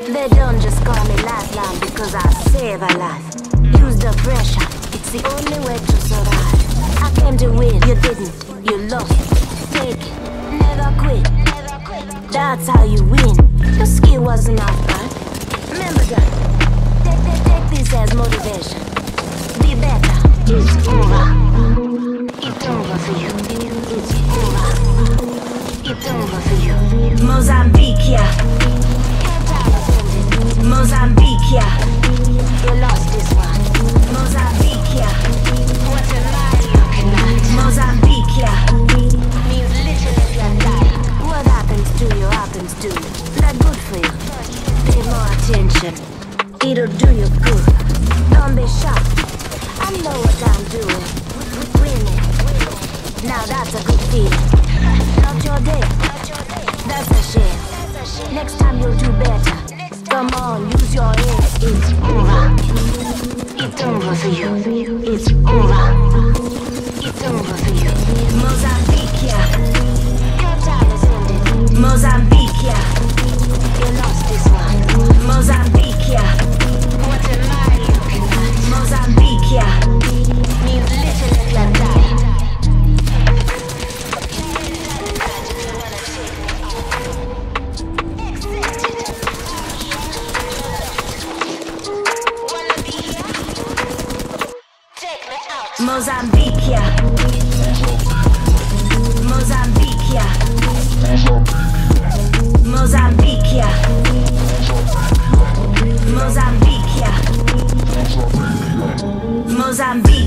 They don't just call me lifeline because I save a life. Use the pressure, it's the only way to survive. I came to win, you didn't, you lost. Take it, never quit. Never quit. That's how you win. Your skill wasn't enough, man. Remember that. Take, take, take this as motivation. Be better. It's over. It's over for you. It's over. It's over for you. Mozambique, yeah. Not good for you. Pay more attention. It'll do you good. Don't be shocked. I know what I'm doing. Winning. Now that's a good feeling. Not your day. That's a shame. Next time you'll do better. Come on, use your head. It's over. It's over for you. Mozambique, yeah. Mozambique, yeah. Mozambique, yeah. Mozambique, yeah. Mozambique.